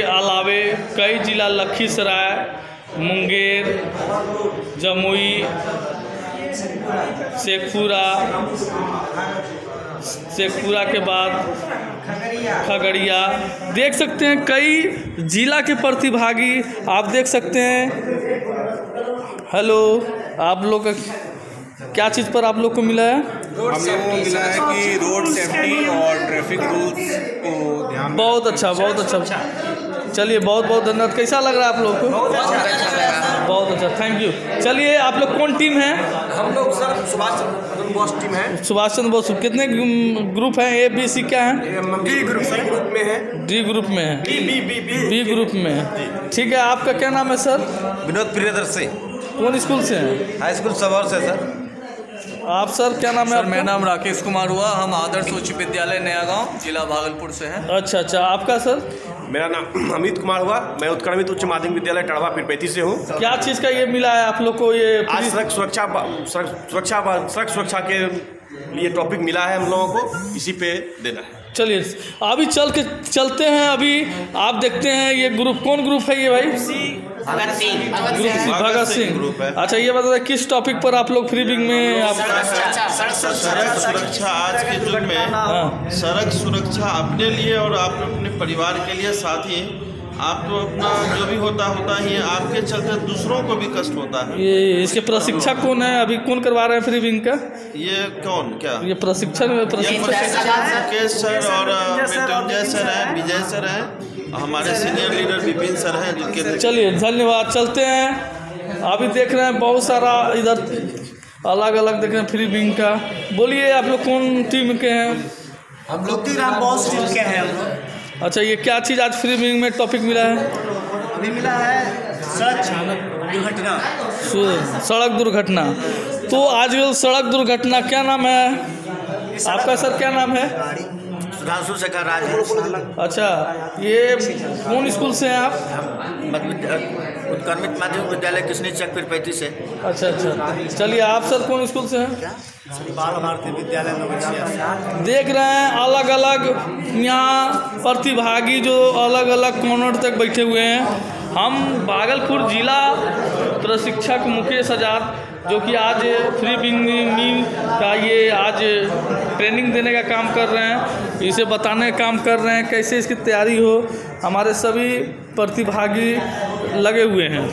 के अलावे कई जिला लखीसराय, मुंगेर, जमुई, शेखपुरा शेखपुरा के बाद खगड़िया। देख सकते हैं कई जिला के प्रतिभागी। आप देख सकते हैं। हेलो, आप लोग क्या चीज़ पर आप लोग को मिला है? हम लोगों को मिला है कि रोड सेफ्टी और ट्रैफ़िक रूल्स बहुत अच्छा बहुत अच्छा। चलिए बहुत बहुत धन्यवाद। कैसा लग रहा है आप लोग को? बहुत अच्छा थैंक यू चलिए आप लोग कौन टीम है? हम लोग सर सुभाष चंद्र बोस टीम है। सुभाष चंद्र बोस कितने ग्रुप हैं? ए बी सी क्या है? डी ग्रुप ग्रुप में है। डी ग्रुप में है। B B B B B group में है। ठीक है आपका क्या नाम है सर? विनोद प्रियदर्शी। कौन स्कूल से हैं? हाई स्कूल सबौर से सर। आप सर क्या नाम है सर मेरा नाम राकेश कुमार हुआ। हम आदर्श उच्च विद्यालय नया गाँव जिला भागलपुर से हैं। अच्छा अच्छा। आपका सर? मेरा नाम अमित कुमार हुआ। मैं उत्क्रमित उच्च माध्यमिक विद्यालय टड़वा पिरपैती से हूँ। क्या चीज़ का ये मिला है आप लोग को ये आज सड़क सुरक्षा सड़क सुरक्षा सड़क सुरक्षा के लिए टॉपिक मिला है हम लोगों को। इसी पे देना है। चलिए अभी चल के चलते हैं अभी आप देखते हैं ये ग्रुप कौन ग्रुप है ये भाई? ग्रुप भगत सिंह ग्रुप है। अच्छा ये बता किस टॉपिक पर आप लोग फ्री बिंग में आप सड़क सुरक्षा आज के युग में हाँ। सड़क सुरक्षा अपने लिए और आप अपने परिवार के लिए साथ ही आप तो अपना जो भी होता होता ही है आपके चलते दूसरों को भी कष्ट होता है। ये इसके प्रशिक्षक कौन है? अभी कौन करवा रहे हैं फ्री विंग का ये कौन? क्या? ये प्रशिक्षण ये प्रशिक्षक प्रशिक्षण मुकेश सर और मृत्युंजय सर हैं विजय सर हैं हमारे सीनियर लीडर विपिन सर हैं जिनके चलिए धन्यवाद चलते हैं। अभी देख रहे हैं बहुत सारा इधर अलग अलग देख रहे हैं फ्री विंग का बोलिए आप लोग कौन टीम के हैं? हम लोग राम बॉस टीम के हैं हम लोग। अच्छा ये क्या चीज़ आज फ्री मीनिंग में टॉपिक मिला है? अभी मिला है सच दुर्घटना। सड़क दुर्घटना। तो आजकल सड़क दुर्घटना क्या नाम है? आपका सर क्या नाम है? सुधांशु शेखर राज अच्छा ये कौन स्कूल से हैं आप? उत्क्रमित माध्यमिक विद्यालय कृष्णी चक पिरपैती से। अच्छा अच्छा। चलिए आप सर कौन स्कूल से हैं? बाल भारती विद्यालय नवचिया देख रहे हैं अलग अलग यहाँ प्रतिभागी जो अलग अलग कॉर्नर तक बैठे हुए हैं। हम भागलपुर जिला प्रशिक्षक मुकेश आज़ाद जो कि आज फ्री विंग का ये आज ट्रेनिंग देने का काम कर रहे हैं। इसे बताने का काम कर रहे हैं, कैसे इसकी तैयारी हो। हमारे सभी प्रतिभागी लगे हुए हैं।